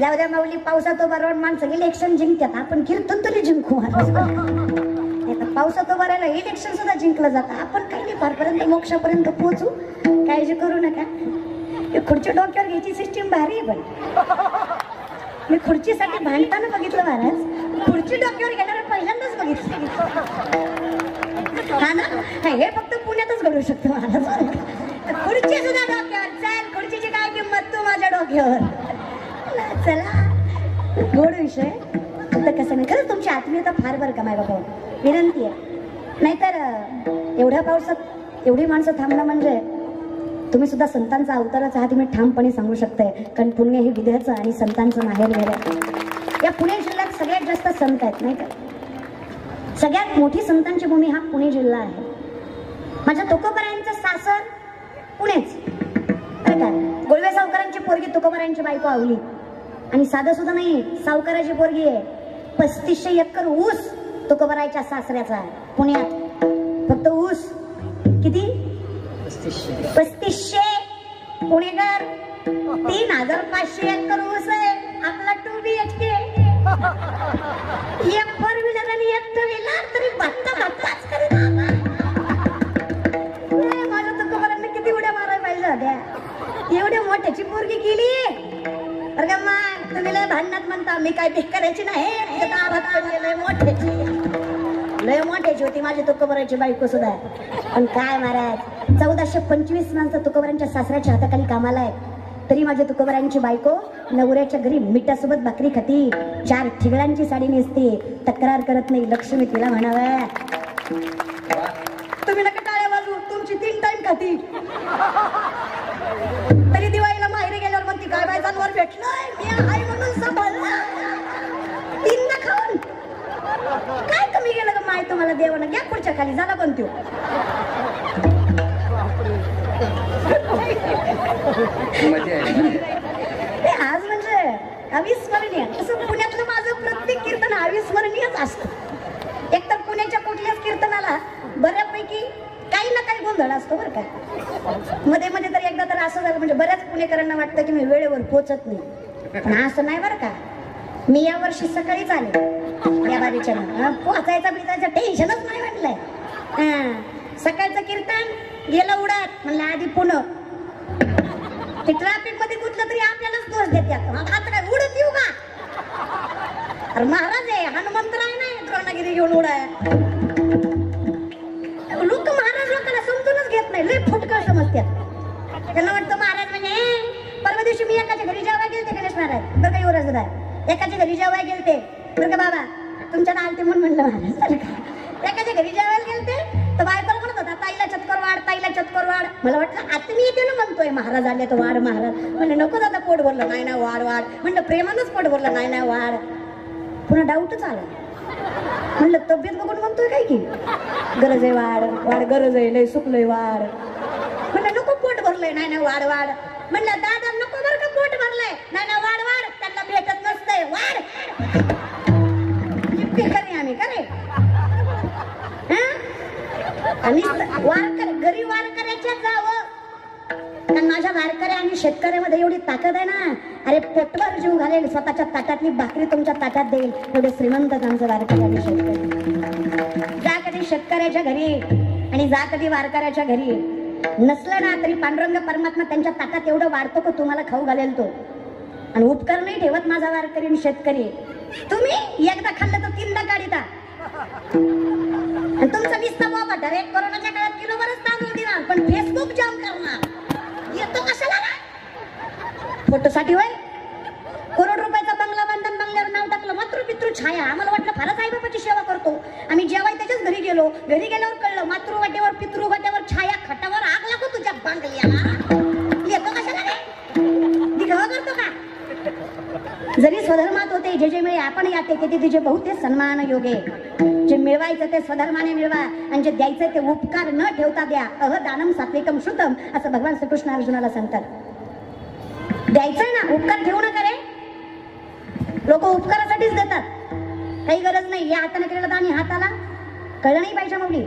जाऊ द्या माऊली पावसात बरोबर माणसं इलेक्शन जिंकतात आपण कीर्तन तरी जिंकू नाही तर पावसात इलेक्शन सुद्धा जिंकलं जातं. आपण काही नाही फारपर्यंत मोक्षापर्यंत पोहोचू. काळजी करू नका. हे खुर्ची डोक्यावर घ्यायची सिस्टीम भारी आहे पण. मी खुर्चीसाठी भांडताना बघितलं महाराज. खुर्ची डोक्यावर घेणार पहिल्यांदाच बघितलं. हा ना? हा, हे फक्त पुण्यातच घडू शकतो महाराज. खुर्ची सुद्धा डोक्यावर चल खुर्चीची काय किंमत तू माझ्या डोक्यावर? चला. गोड विषय. तर कसं नाही खरंच तुमची आत्मीयता फार बरं कमाय बाबा? विनंती आहे. नाहीतर एवढ्या पावसात एवढी माणसं थांबणं म्हणजे तुम्ही सुद्धा संतांचा अवताराचा आहात मी ठामपणे सांगू शकते. कारण पुणे हे विद्याचं आणि संतांचं माहेर घर या पुणे जिल्ह्यात सगळ्यात जास्त संत आहेत नाही का? सगळ्यात मोठी संतांची भूमी हा पुणे जिल्हा आहे. माझ्या तोकोपर्यंत करतात. गोळवे सावकारांची पोरगी तुकोबरायांची बायको आवली. आणि साधं सुद्धा नाही सावकाराची पोरगी आहे. पस्तीसशे एकर ऊस तुकोबरायच्या सासऱ्याचा पुण्यात. फक्त ऊस. किती? पस्तीसशे. पुणेकर. तीन हजार पाचशे एकर ऊस आहे. आपला टू बी एच के मी काय भिकाऱ्याची नाही मी दारात पडली लय मोठ्याची लय मोठ्याची होती माझी तुकोबराची बायको सुद्धा पण काय महाराज चौदाशे पंचवीस माणसं तुकोबरांच्या सासऱ्याच्या हाताखाली कामाला आहे तरी माझ्या तुकोबरांची बायको नवऱ्याच्या घरी मिठासोबत भाकरी खाती. चार ठिगळ्यांची साडी नेसते. तक्रार करत नाही लक्ष्मी तिला म्हणावं. तुम्हाला देवानं घ्या पुढच्या खाली झाला पण त्यो. मजा आहे. हे आज म्हणजे अविस्मरणीय. तसं पुण्यातलं माझं प्रत्येक कीर्तन अविस्मरणीयच असतं. एक तर पुण्याच्या कुठल्याच कीर्तनाला बऱ्यापैकी काही ना काही गोंधळ असतो बरं का. मध्ये मध्ये तर एकदा तर असं झालं म्हणजे बऱ्याच पुणेकरांना वाटतं की मी वेळेवर पोचत नाही. पण असं नाही बरं का. मी या वर्षी सकाळीच आले. या बाबीच्या पोचायचा बिचायचं टेन्शनच नाही म्हटलंय. हा. सकाळचं कीर्तन गेलं उडत म्हणलं आधी पुणे. ते ट्रॅफिकमध्ये कुठलं तरी आपल्यालाच दोष देतात आता. काय उडत येऊ का? अरे महाराज आहे हनुमंतराय नाही द्रोणागिरी घेऊन उडाय लोक महाराज लोकांना समजूनच घेत नाही. लय फुटकळ समजतात त्यांना वाटतं महाराज म्हणजे परवा दिवशी मी एकाच्या घरी जेव्हा गेलते गणेश महाराज. बरं काही उरज दादा. एकाच्या घरी जेव्हा गेलते. बरं का बाबा तुमच्या आलते म्हणून म्हणलं महाराज बरं का? एकाच्या घरी जेवायला गेलते तर बायकोला म्हणत होता ताईला चतकर वाढ ताईला चतकर वाढ मला वाटलं आता मी येते ना म्हणतोय महाराज आले तर वाढ महाराज. म्हणलं नको दादा पोट भरलं नाही ना वाढ वाढ म्हणलं प्रेमानंच पोट भरलं नाही ना वाढ पुन्हा डाऊटच आला. म्हणलं तब्येत बघून म्हणतोय काय की? गरज आहे वाढ वाढ गरज आहे लय सुकलंय वाढ म्हणलं नको पोट भरलंय नाही ना वाढ वाढ म्हणलं दादा नको बरं का पोट भरलंय नाही ना वाढ वाढ त्यांना भेटत नसतंय वाढ आणि वारकर घरी वारकऱ्याच्या जावं. कारण माझ्या वारकऱ्या आणि शेतकऱ्यामध्ये एवढी ताकद आहे ना. अरे पोटवर जीव घालेल स्वतःच्या ताटातली भाकरी तुमच्या ताटात देईल. एवढे श्रीमंत आमचं वारकरी आणि शेतकरी. जा कधी शेतकऱ्याच्या घरी आणि जा कधी वारकऱ्याच्या घरी. नसलं ना तरी पांडुरंग परमात्मा त्यांच्या ताटात एवढं वाढतो का तुम्हाला खाऊ घालेल तो. आणि उपकरणही नाही ठेवत माझा वारकरी आणि शेतकरी. तुम्ही एकदा खाल्लं तर तीनदा काढिता तुमचं नुसतं बाबा डायरेक्ट कोरोनाच्या काळात किलो बरंच तांदूळ देणार पण फेसबुक जाम करणार. येतो कशाला फोटोसाठी होय करोड रुपयाचा बंगला बांधून बंगल्यावर नाव टाकलं मात्र पितृ छाया. आम्हाला वाटलं फारच आई बाबाची सेवा करतो. आम्ही जेवाय त्याच्याच घरी गेलो. घरी गेल्यावर कळलं मातृ वाटेवर पितृ वाट्यावर छाया खटावर आग लागू तुझ्या बांगल्याला. येतो कशाला रे? दिखावा करतो का? जरी स्वधर्मात होते जे जे मिळे आपण या ते तिचे बहुते सन्मान योगे. जे मिळवायचं ते स्वधर्माने मिळवा आणि जे द्यायचं ते उपकार न ठेवता द्या. अह दानम सात्विकम श्रुतम असं भगवान श्रीकृष्ण अर्जुनाला सांगतात. द्यायचंय ना उपकार ठेवू नका रे. लोक उपकारासाठीच देतात. काही गरज नाही या हाताने केलेलं दान या हाताला. कळलं नाही पाहिजे मुली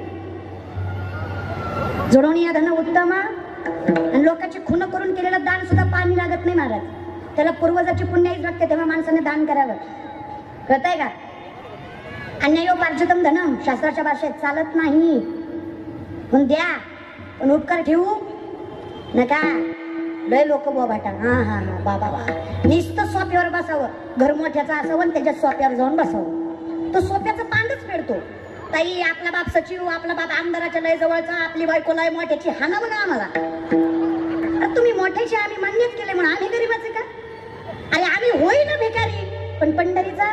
जोडवणी या धन उत्तम आणि लोकांची खून करून केलेलं दान सुद्धा पाणी लागत नाही महाराज. त्याला पूर्वजाची पुण्याहीच लागते तेव्हा माणसाने दान करावं. कळतंय का? अन्यायोपार्जितम धनम शास्त्राच्या भाषेत चालत नाही. पण द्या पण उपकार ठेवू. नका. लय लोक बोभाटा हा हा हा बाबा बा नुसतं सोप्यावर बसावं. घर मोठ्याचा असावं आणि त्याच्या सोप्यावर जाऊन बसावं. तो सोप्याचं पानच फेडतो. ताई आपला बाप सचिव आपला बाप आमदाराच्या लय जवळचा आपली बायको लय मोठ्याची हा ना आम्हाला. तुम्ही मोठ्याची आम्ही मान्यच केले म्हणून. आम्ही गरीबाचे का? अरे आम्ही होई ना भिकारी. पण पंढरीचा?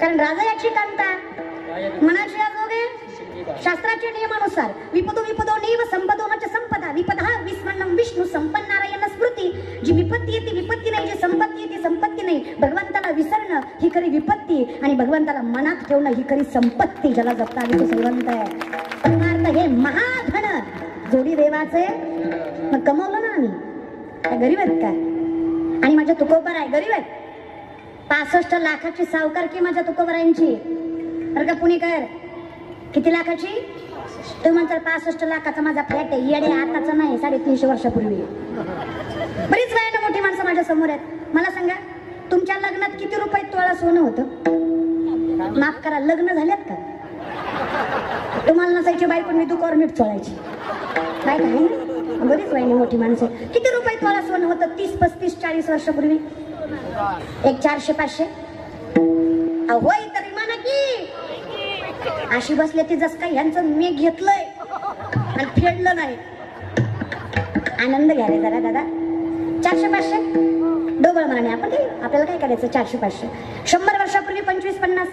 कारण राजा याची कांता. मनाची आजोगे शास्त्राच्या नियमानुसार विपदो विपदो नैव संपदो न संपदा. विपदा विस्मरणम विष्णू संपन्नारायण स्मृती. जी विपत्ती येते विपत्ती नाही. जी संपत्ती येते संपत्ती नाही. भगवंताला विसरणं ही खरी विपत्ती. आणि भगवंताला मनात ठेवणं ही खरी संपत्ती. ज्याला जपता आली तो श्रीमंत आहे. परमार्थ हे महाधन. जोडी देवाचे. मग कमवलं ना आम्ही. काय गरीब आहेत काय? आणि माझ्या तुकोबर आहे गरीब आहेत. पासष्ट लाखाची सावकार की माझ्या तुकोबरायांची बरं का पुणेकर किती लाखाची? तुम्ही म्हणतात पासष्ट लाखाचा माझा फ्लॅट आहे. येडे आताचा नाही साडेतीनशे वर्षापूर्वी. बरीच वयानं मोठी माणसं माझ्यासमोर आहेत. मला सांगा तुमच्या लग्नात किती रुपये तोळा सोनं होतं? माफ करा लग्न झाल्यात का? तुम्हाला नसायची बायको पण मी तू मीठ चोळायची. बायक आहे ना? बरीच वयाने मोठी माणसं. किती रुपये तुम्हाला सोनं होतं? तीस पस्तीस चाळीस वर्षापूर्वी? एक चारशे पाचशे? अहो, होय तरी म्हणा की. अशी बसले ती जस काय यांचं मी घेतलंय. आणि फेडलं नाही. आनंद घ्या रे जरा दादा. चारशे पाचशे? डोबळ मारणे आपण आपल्याला काय करायचं? चारशे पाचशे. शंभर वर्षापूर्वी पंचवीस पन्नास.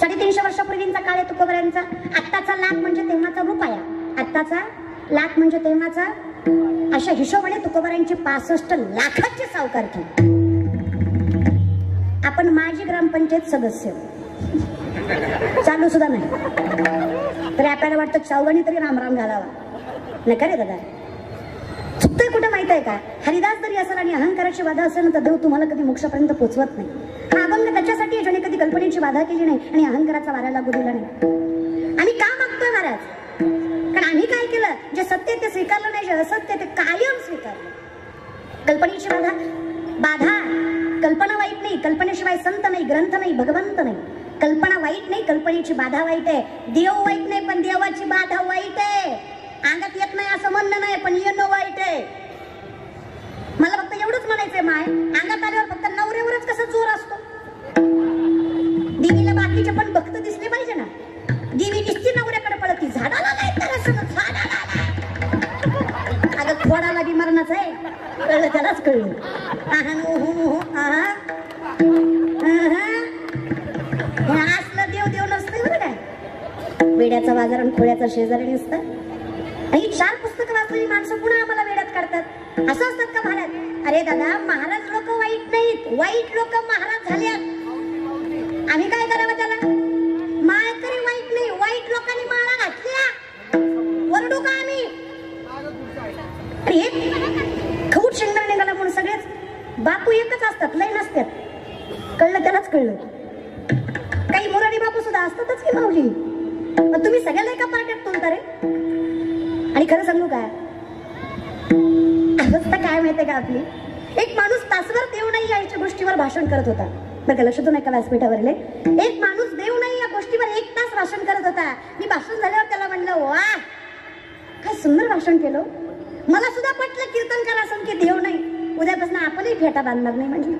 साडेतीनशे वर्षापूर्वींचा काळ आहे तुकोबऱ्यांचा आत्ताचा लाख म्हणजे तेव्हाचा रुपया. आत्ताचा लाख म्हणजे तेव्हाचा अशा हिशोबाने तुकोबारांची पासष्ट लाखाची सावकारकी आपण माजी ग्रामपंचायत सदस्य. चालू सुद्धा नाही. तरी आपल्याला वाटतं चौघांनी तरी रामराम घालावा. नका रे दादा. चुकतंय कुठं माहीत आहे का? हरिदास जरी असेल आणि अहंकाराची बाधा असेल ना तर देव तुम्हाला कधी मोक्षापर्यंत पोहोचवत नाही. हा अभंग त्याच्यासाठी ज्याने कधी कल्पनेची बाधा केली नाही आणि अहंकाराचा वारा लागू दिला नाही. आणि का मागतोय महाराज? कारण आम्ही काय केलं? जे सत्य ते स्वीकारलं नाही जे असत्य ते कायम स्वीकारलं. कल्पनेची बाधा? बाधा. कल्पना वाईट नाही कल्पनेशिवाय संत नाही ग्रंथ नाही भगवंत नाही. कल्पना वाईट नाही कल्पनेची बाधा वाईट आहे. देव वाईट नाही पण देवाची बाधा वाईट आहे. अंगात येत नाही असं म्हणणं नाही पण येणं वाईट आहे. मला फक्त एवढंच म्हणायचंय माय. अंगात आल्यावर फक्त नवऱ्यावरच कसा जोर असतो? देवीला बाकीचे पण भक्त दिसले पाहिजे ना. देवी नवऱ्या तर ती झाडाला नाही तर असं झाडाला अगं खोडाला बी मरणच आहे. कळलं त्यालाच कळलं. हे असलं देव देव नसतं बरं काय. वेड्याचा बाजार आणि खोड्याचा शेजारी नसतं. ही चार पुस्तकं वाचलेली माणसं पुन्हा आम्हाला वेड्यात काढतात. असं असतात का महाराज? अरे दादा महाराज लोक वाईट नाहीत. वाईट लोक महाराज झाल्यात. आम्ही काय करावं त्याला? माळकरी वाईट नाही वाईट लोकांनी माळा घातल्या वरडू का आम्ही? अरे खऊट शेंगदाणे निघाला म्हणून सगळेच बापू एकच असतात लय नसतात. कळलं त्यालाच कळलं. काही मुरारी बापू सुद्धा असतातच की माऊली? मग तुम्ही सगळ्याला एका पार्ट्यात तुलता रे? आणि खरं सांगू काय अवस्था काय माहितीये का आपली? एक माणूस तासभर देव नाही याच्या गोष्टीवर भाषण करत होता. बरं का नाही एका व्यासपीठावरले. एक माणूस देव नाही या गोष्टीवर एक तास भाषण करत होता. मी भाषण झाल्यावर त्याला म्हणलं वा काय सुंदर भाषण केलं. मला सुद्धा पटलं कीर्तनकार असं की देव नाही. उद्यापासून आपणही फेटा बांधणार नाही म्हणजे.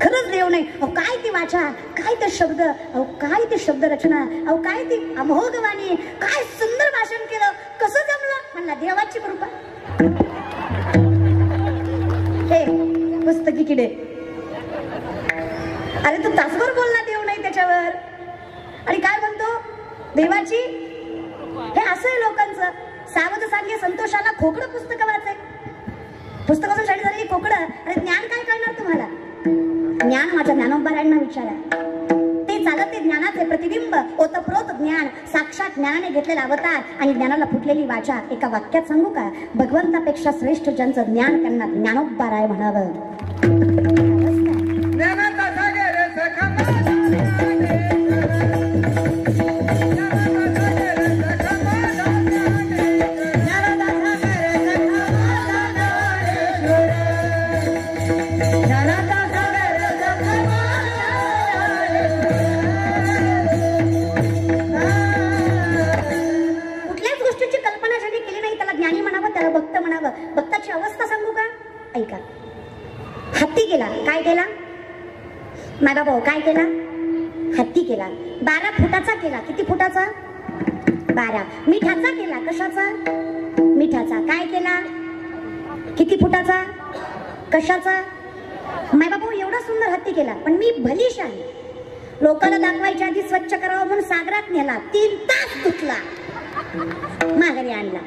खरंच देव नाही. अहो काय ती वाचा काय ते शब्द अहो काय ते शब्द रचना अहो काय ती अमोघवाणी काय सुंदर भाषण केलं कसं जमलं? म्हणला देवाची कृपा. हे पुस्तकी किडे. अरे तू तासभर बोलला देव नाही त्याच्यावर. आणि काय म्हणतो? देवाची? हे असं आहे लोकांचं. सावध सांगे संतोषाला खोकडं पुस्तकं वाचाय. पुस्तकातून शाळेत झाली खोकडं आणि ज्ञान काय कळणार तुम्हाला? ज्ञान माझ्या ज्ञानोबरायांना विचारा. ते चालत ते ज्ञानाचे प्रतिबिंब. ओतप्रोत ज्ञान साक्षात ज्ञानाने घेतलेला अवतार आणि ज्ञानाला फुटलेली वाचा. एका वाक्यात सांगू का? भगवंतापेक्षा श्रेष्ठ ज्यांचं ज्ञान त्यांना ज्ञानोबाराय आहे म्हणावं. अवस्था सांगू का? ऐका. हत्ती केला काय केला? माझा भाऊ काय केला? हत्ती केला. बारा फुटाचा केला. किती फुटाचा? बारा. मिठाचा केला. कशाचा? मिठाचा. काय केला? किती फुटाचा? कशाचा? माय बाबा एवढा सुंदर हत्ती केला. पण मी भलीश आहे. लोकांना दाखवायच्या आधी स्वच्छ करावं म्हणून सागरात नेला. तीन तास धुतला माघारी आणला.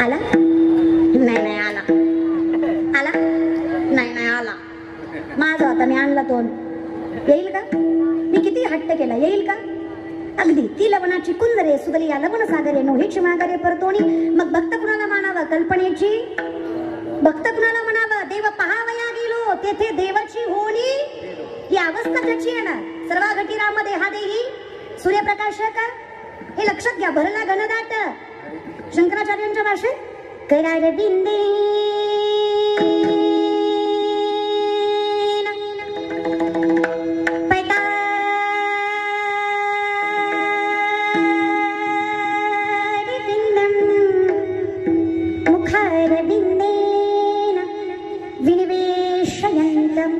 आला? नाही नाही आला. आला? नाही नाही आला. माझा होता मी आणला तोंड. येईल का? मी किती हट्ट केला. येईल का? अगदी. ती लवणाची कुंजरे सुदली या लवण सागरे नोहीची मागारे परतोणी मग भक्त कुणाला मानावं कल्पनेची? भक्त कुणाला म्हणावं? देव पहावया गेलो तेथे देवाची होणी. ही अवस्था त्याची आहे ना सर्व घटीरामध्ये हा देही सूर्यप्रकाश का? हे लक्षात घ्या. भरला घनदाट. शंकराचार्यांच्या भाषेत करार बिंदे मुखारविन्देन विनिवेशयन्तम्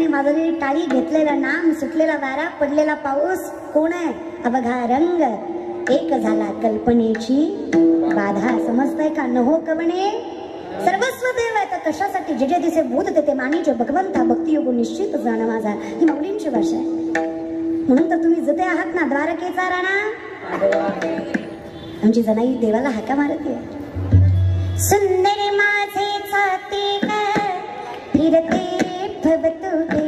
हाताने माजलेली टाळी घेतलेला नाम सुटलेला वारा पडलेला पाऊस कोण आहे? बघा रंग. एक झाला कल्पनेची बाधा. समजताय का? नहो कवणे सर्वस्व देव आहे तर कशासाठी? जे जे दिसे भूत तेथे मानीचे भगवंता भक्तियोग निश्चित जाणं माझा. ही माऊलींची भाषा आहे. म्हणून तर तुम्ही जते आहात ना द्वारकेचा राणा? आमची जनाई देवाला हाका मारते. सुंदर माझे छाती फिरते भवते Yeah.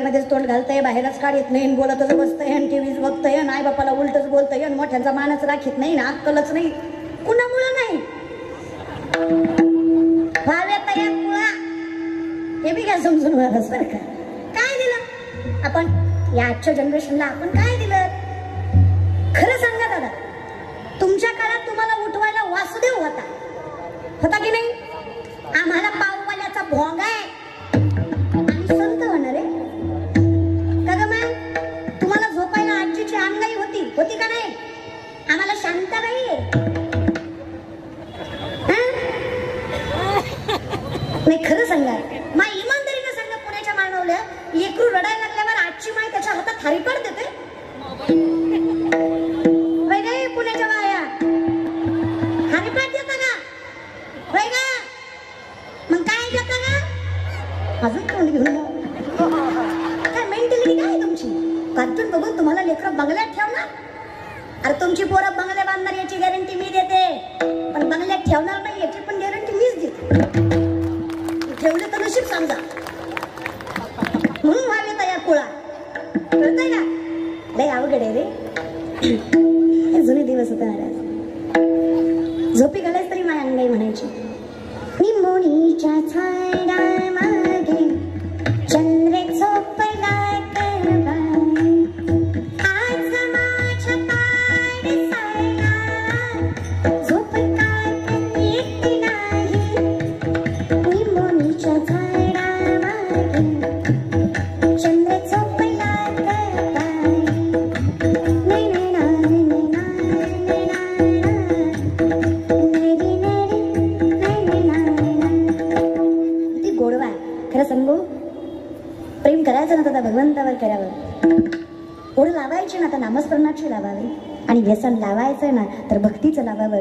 मोबाईलमध्येच तोंड घालतंय बाहेरच काढ येत नाही बोलतच बसतंय आणि टीव्हीच बघतंय आणि आई बापाला उलटच बोलतंय आणि मोठ्यांचा मानच राखीत नाही ना अक्कलच नाही. कुणामुळं नाही? हे बी काय समजून मला सारखं काय दिलं? आपण या आजच्या जनरेशनला आपण काय दिलं? खरं सांगा दादा तुमच्या काळात तुम्हाला उठवायला वासुदेव होता. होता की नाही? आम्हाला पाववाल्याचा भोंगा नाही खरं सांगा. मा इमानदारीनं सांगा पुण्याच्या मानवल्या एकरू रडायला लागल्यावर आजची माय त्याच्या हातात हरिपाठ देते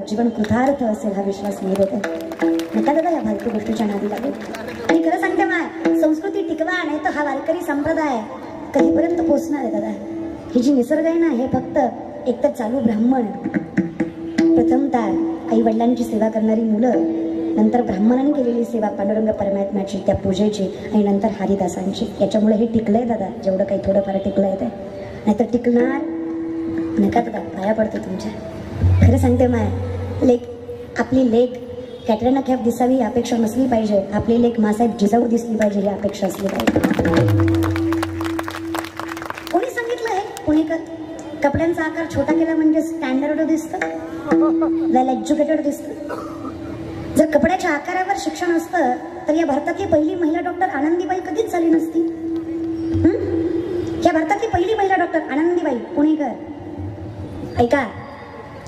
जीवन कृतार्थ असेल हा विश्वास मी देते नका दादा या भारतीय गोष्टीच्या नादी लागू आणि खरं सांगते माय संस्कृती टिकवा नाही तर हा वारकरी संप्रदाय कधीपर्यंत पोचणार आहे दादा? ही जी निसर्ग आहे ना हे फक्त एकतर चालू ब्राह्मण. प्रथमतः आई वडिलांची सेवा करणारी मुलं नंतर ब्राह्मणांनी केलेली सेवा पांडुरंग परमात्म्याची त्या पूजेची आणि नंतर हरिदासांची. याच्यामुळे हे टिकलंय दादा जेवढं काही थोडंफार टिकलंय ते. नाहीतर टिकणार नका दादा पाया पडतो तुमच्या. खरं सांगते माय लेख आपली लेख कॅटरीना कॅफ दिसावी ही अपेक्षा नसली पाहिजे. आपली लेख मासाहेब जिजाऊ दिसली पाहिजे ही अपेक्षा असली पाहिजे. कोणी सांगितलं हे? पुणेकर कपड्यांचा आकार छोटा केला म्हणजे स्टँडर्ड दिसतं? वेल एज्युकेटेड दिसतं? जर कपड्याच्या आकारावर शिक्षण असतं तर या भारतातली पहिली महिला डॉक्टर आनंदीबाई कधीच झाली नसती. या भारतातली पहिली महिला डॉक्टर आनंदीबाई पुणेकर ऐका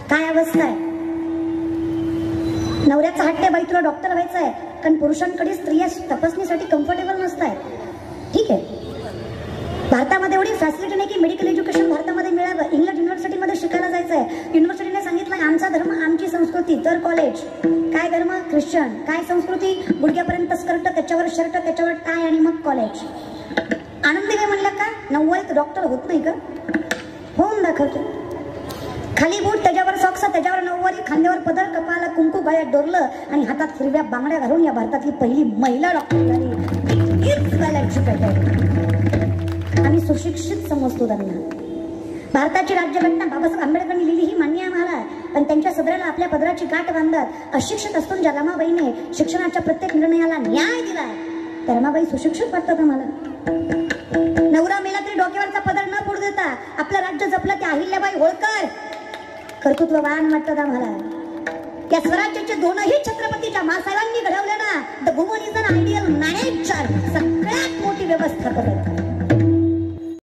काय अवस्था आहे? नवऱ्याचा हट्टे बाई तुला डॉक्टर व्हायचं आहे कारण पुरुषांकडे स्त्रिया तपासणीसाठी कम्फर्टेबल नसतायत ठीक आहे. भारतामध्ये एवढी फॅसिलिटी नाही की मेडिकल एज्युकेशन भारतामध्ये मिळावं. इंग्लंड युनिव्हर्सिटीमध्ये शिकायला जायचं आहे युनिव्हर्सिटीने सांगितलं आमचा धर्म आमची संस्कृती तर कॉलेज काय धर्म? ख्रिश्चन काय संस्कृती? गुडघ्यापर्यंत स्कर्ट त्याच्यावर शर्ट त्याच्यावर टाय आणि मग कॉलेज आनंदीने म्हणलं का नव्वद डॉक्टर होत नाही का? होऊन दाखवतो. खाली बूट त्याच्यावर सॉक्स त्याच्यावर नऊवारी खांद्यावर पदर कपाला कुंकू गळ्यात डोरलं आणि हातात हिरव्या बांगड्या घालून या भारतातली पहिली महिला डॉक्टर झाली. आम्ही सुशिक्षित समजतो त्यांना. भारताची राज्यघटना बाबासाहेब आंबेडकरांनी लिहिली ही मान्य आहे आम्हाला. पण त्यांच्या सदराला आपल्या पदराची गाठ बांधत अशिक्षित असून ज्या रमाबाईने शिक्षणाच्या प्रत्येक निर्णयाला न्याय दिलाय त्या रमाबाई सुशिक्षित वाटतात आम्हाला. नवरा मेला तरी डोक्यावरचा पदर न पुढ देता आपलं राज्य जपलं त्या अहिल्याबाई होळकर. कर्तृत्ववान वाटतात आम्हाला. या स्वराज्याचे दोनही छत्रपतीच्या मासाहेबांनी घडवले ना the woman is an ideal manager सगळ्यात मोठी व्यवस्थापक आहे